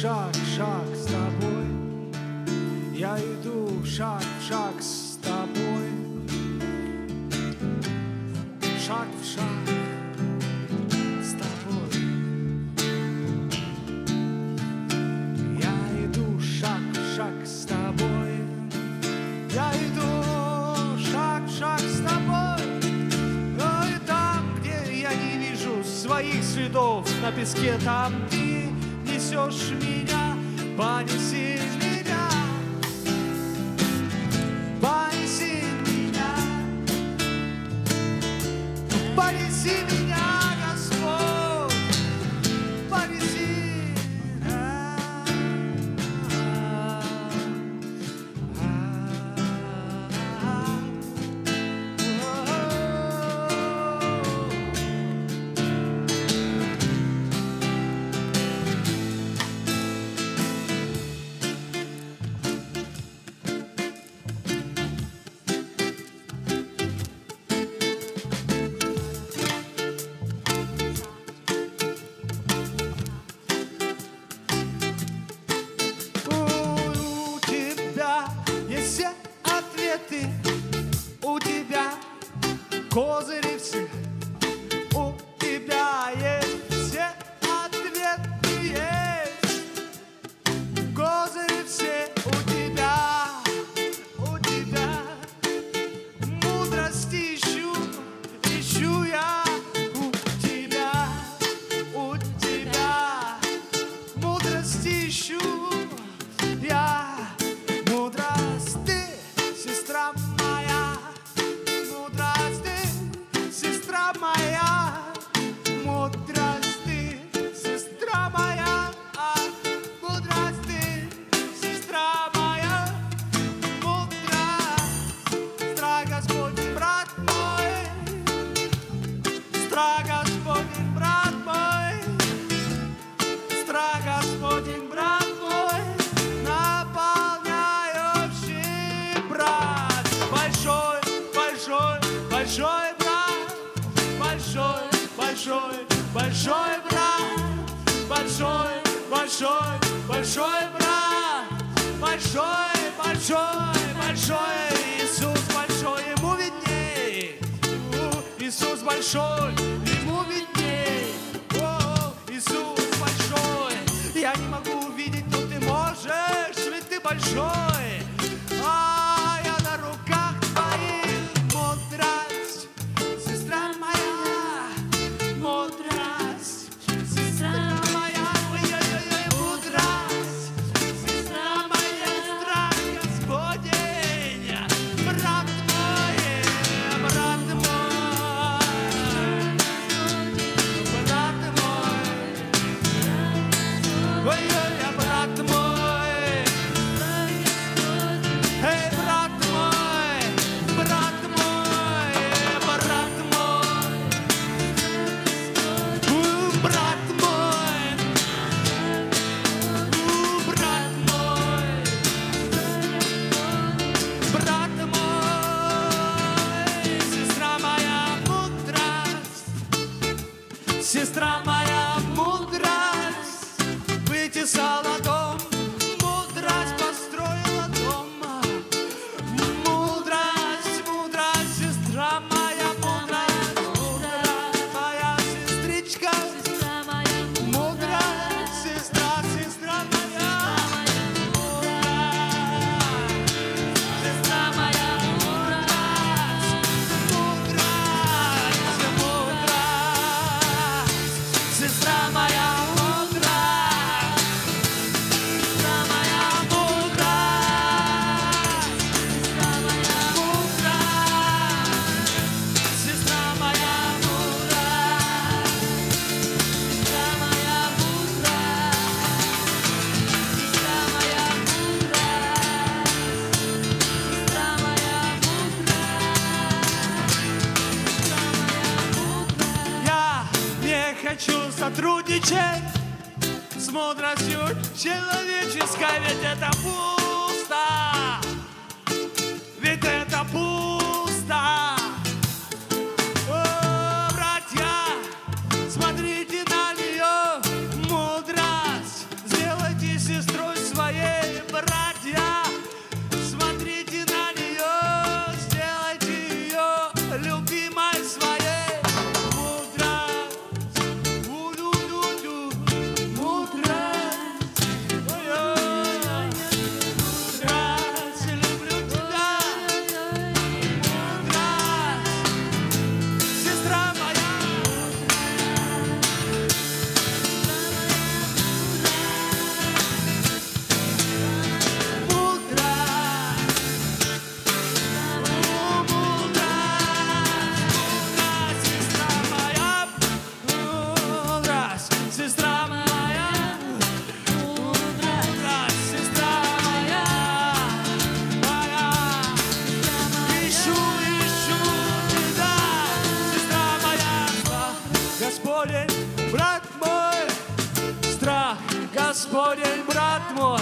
шаг в шаг с тобой, я иду шаг в шаг с тобой, шаг в шаг. С тобой. Я иду шаг в шаг с тобой. Я иду шаг в шаг с тобой. Но и там, где я не вижу своих следов на песке, там, где parecia не могу увидеть, но ты можешь, ведь ты большой. Господень, брат мой,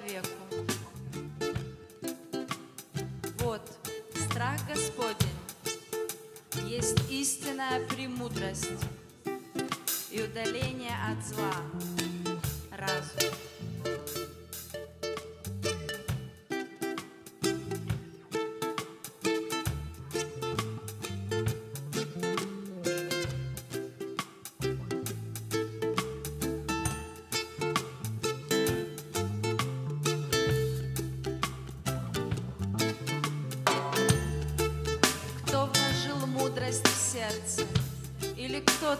glória.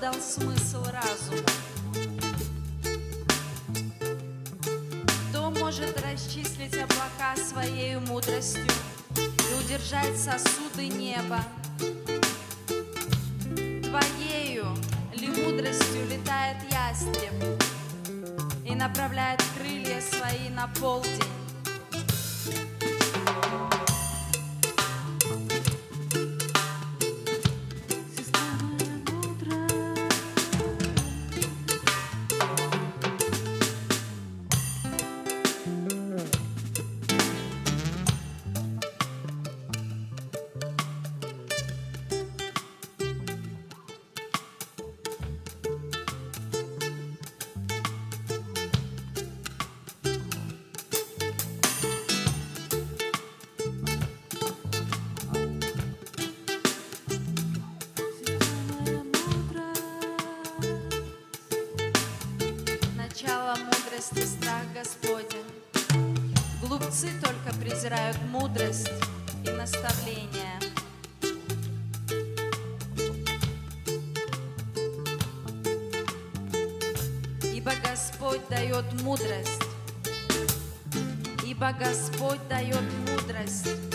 дал смысл разуму. Кто может расчислить облака своей мудростью и удержать сосуды неба? Твоею ли мудростью летает ястреб и направляет крылья свои на пол дает мудрость, ибо Господь дает мудрость.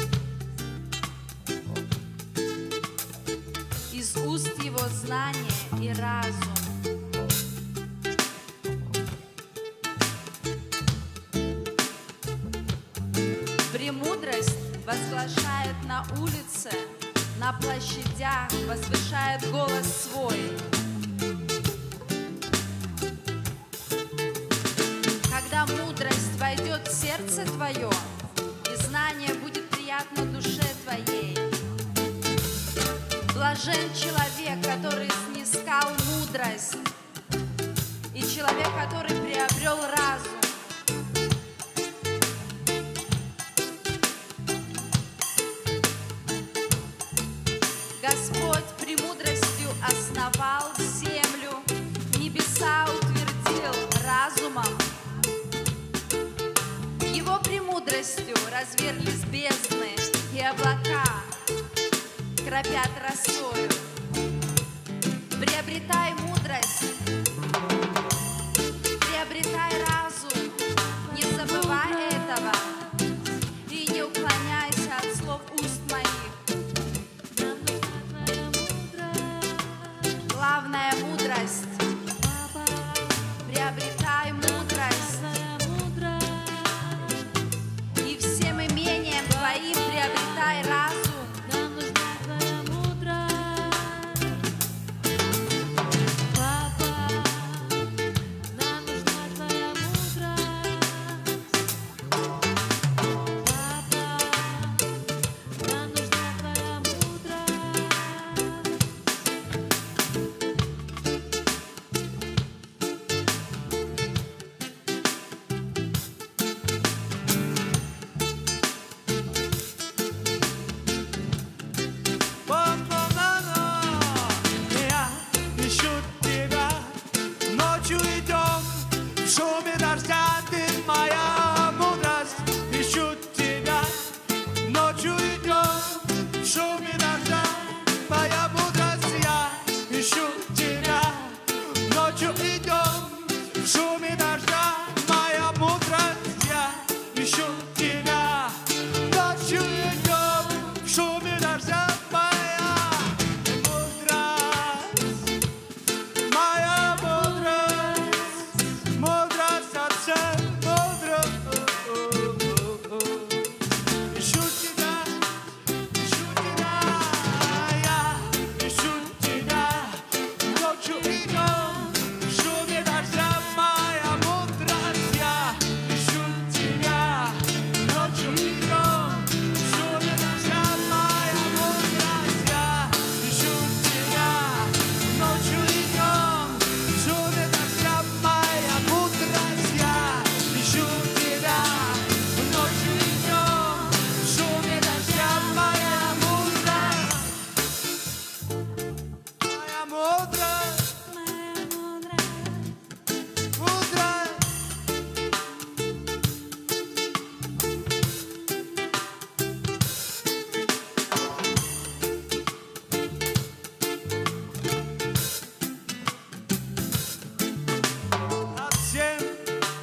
приятно душе твоей. Блажен человек, который снискал мудрость, и человек, который приобрел разум. Господь премудростью основал землю, небеса утвердил разумом. Его премудростью разверлись дробят росою.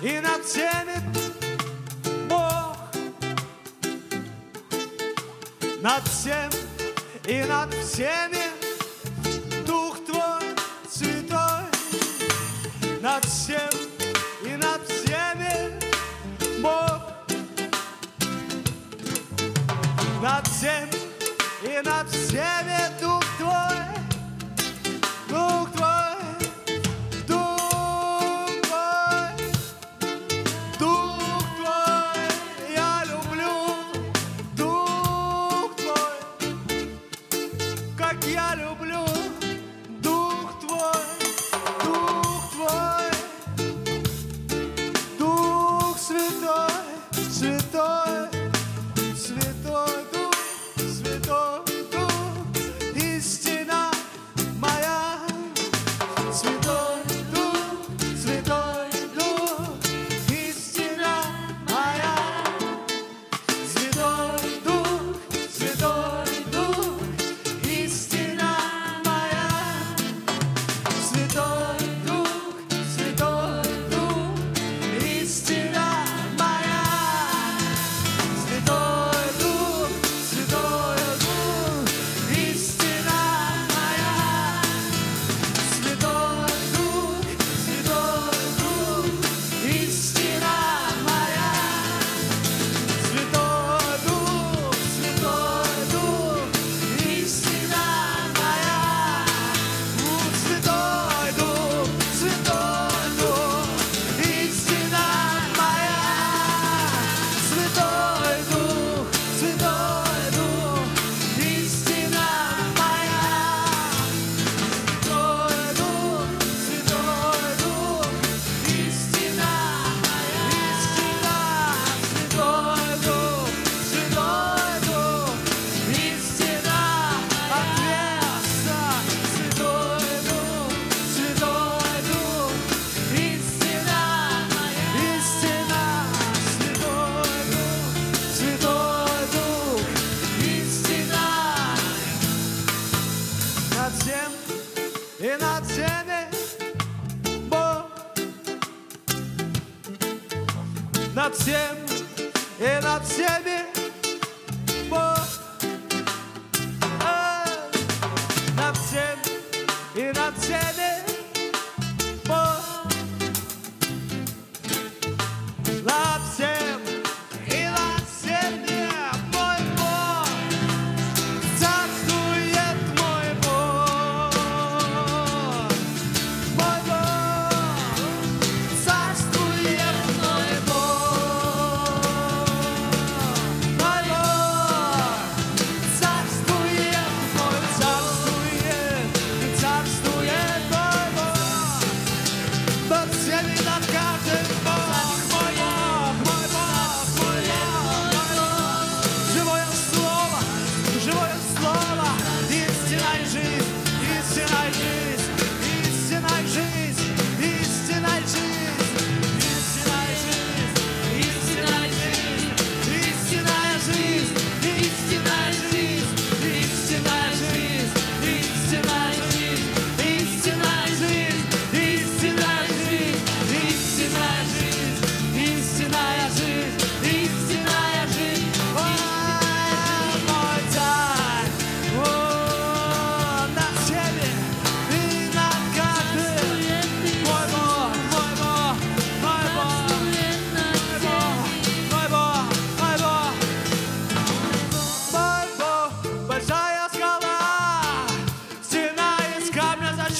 и над всеми Бог, над всем и над всеми. Дух Твой Святой, над всем и над всеми. Бог, над всем и над всеми.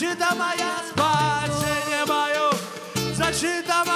Зачита моя спать, не мою, зачита моя.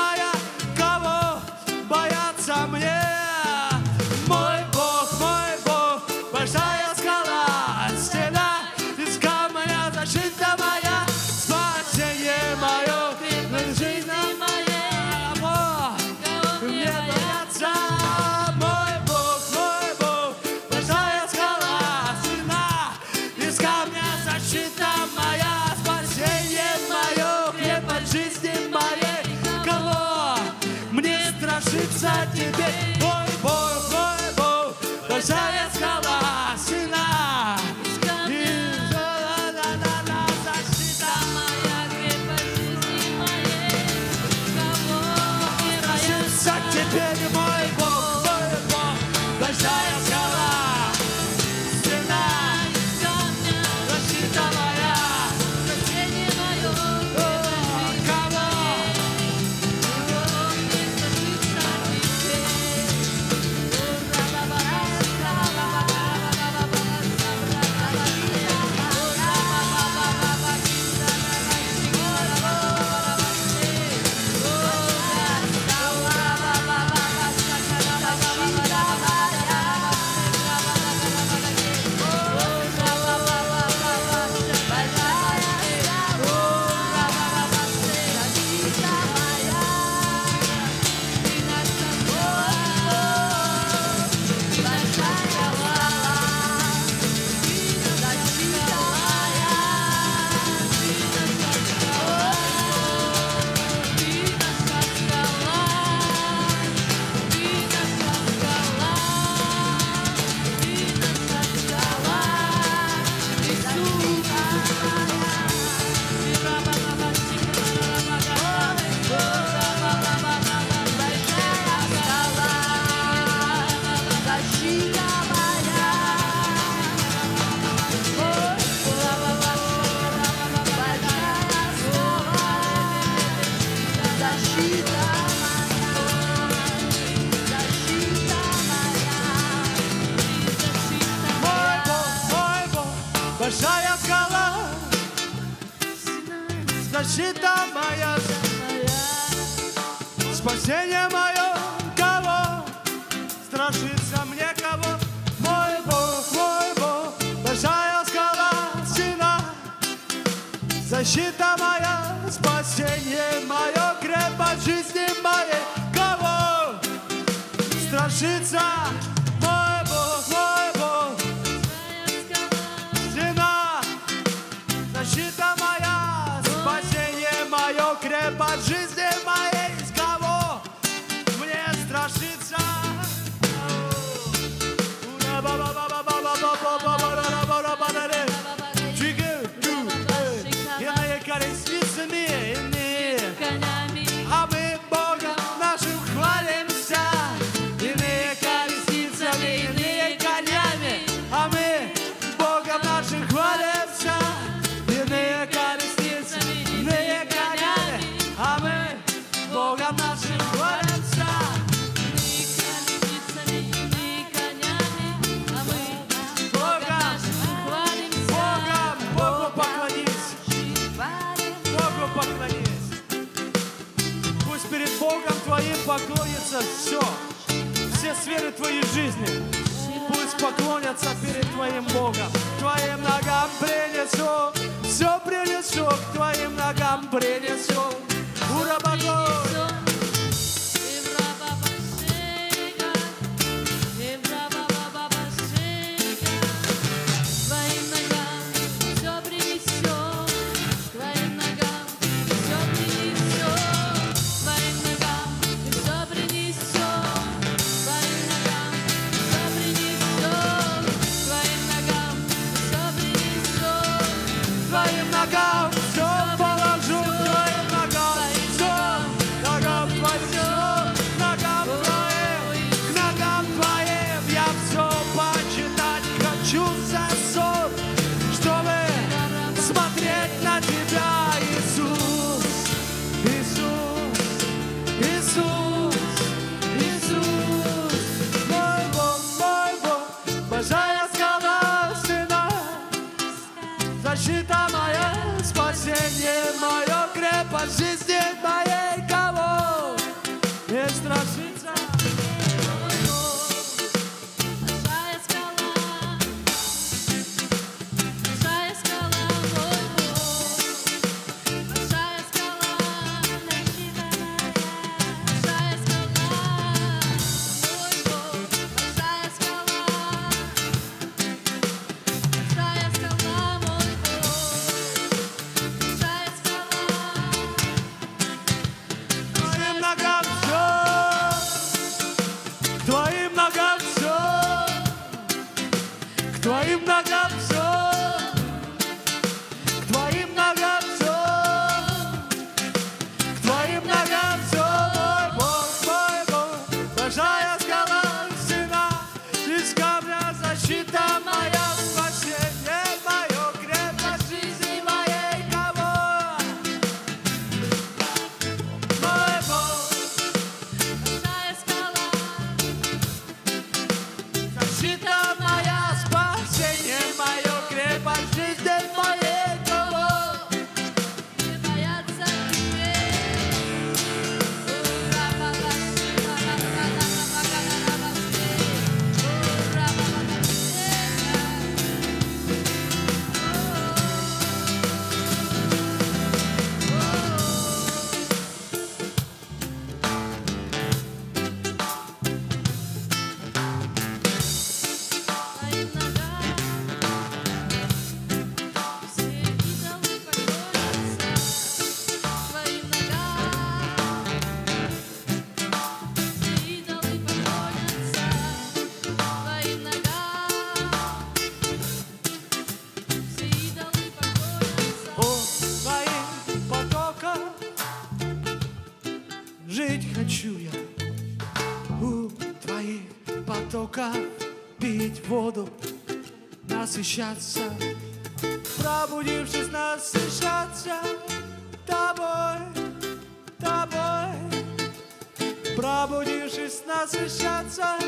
Пробудившись, насыщаться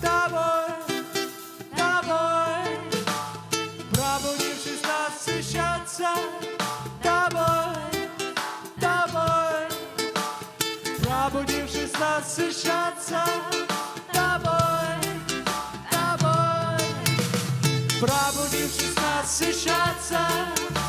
тобой, тобой. Пробудившись, насыщаться тобой, тобой. Пробудившись, насыщаться тобой, тобой. Пробудившись, насыщаться тобой.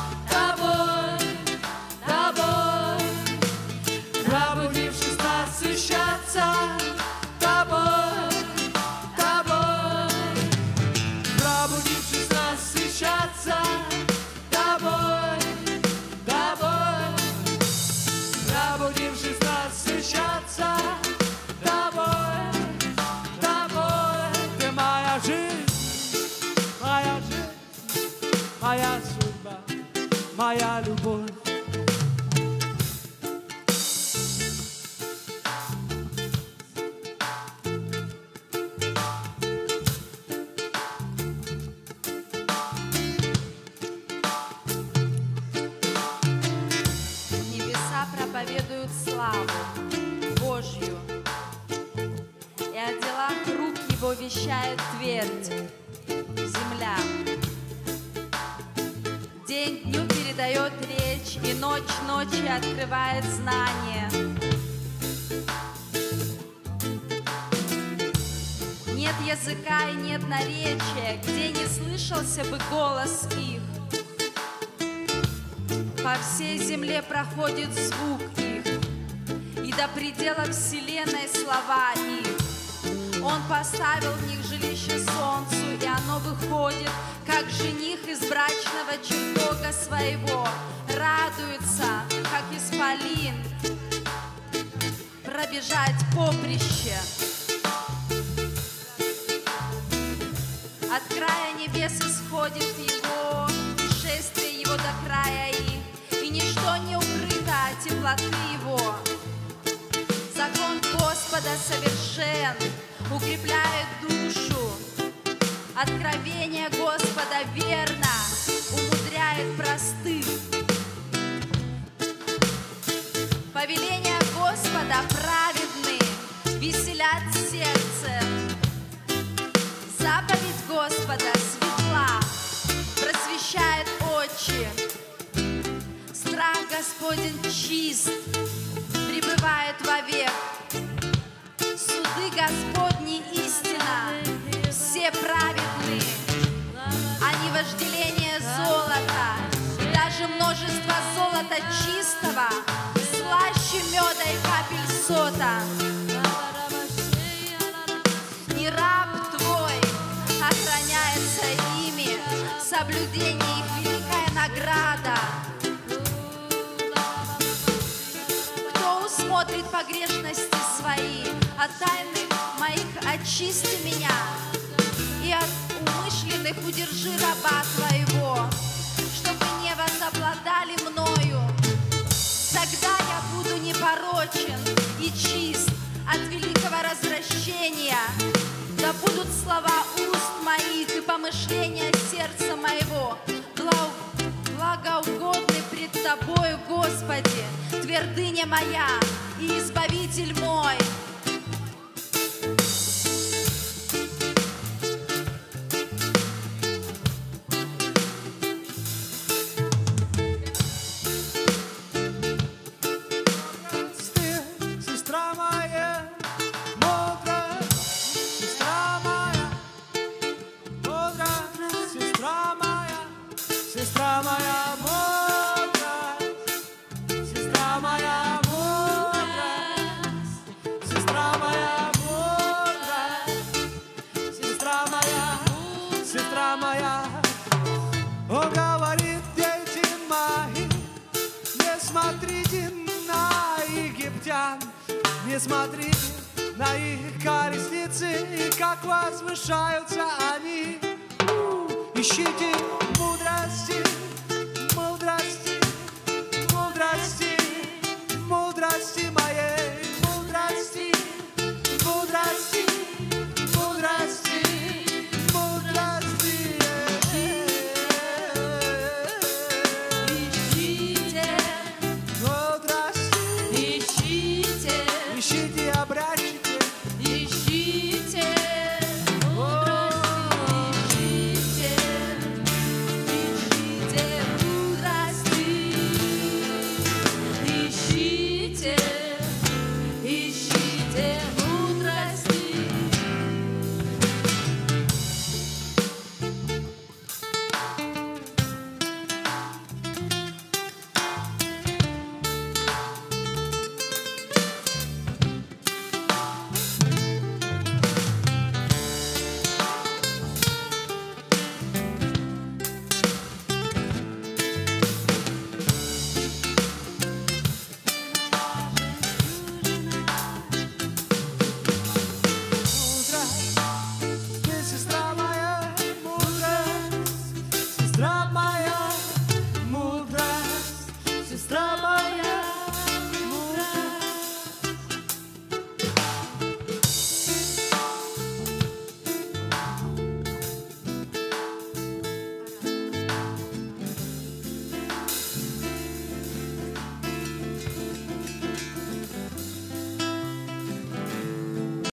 ночи открывает знания. Нет языка и нет наречия, где не слышался бы голос их. По всей земле проходит звук их, и до предела вселенной слова их. Он поставил в них жилище солнцу, и оно выходит, как жених из брачного чертога своего радуется пробежать поприще. От края небес исходит его, и шествие его до края их, и ничто не укрыто от теплоты его. Закон Господа совершен, укрепляет душу. Откровение Господа верно, умудряет простых. Повеления Господа праведны, Господа светла, просвещает очи. Страх Господень чист, пребывает вовек. Суды Господни истина, все праведны. Они вожделение золота, и даже множество золота чистого, слаще меда и капель сота. Соблюдение их великая награда. Кто усмотрит погрешности свои, от тайных моих очисти меня, и от умышленных удержи раба твоего, чтобы не возобладали мною. Тогда я буду непорочен и чист от великого развращения. Да будут слова уст Господи, твердыня моя и Избавитель мой. Возвышаются они.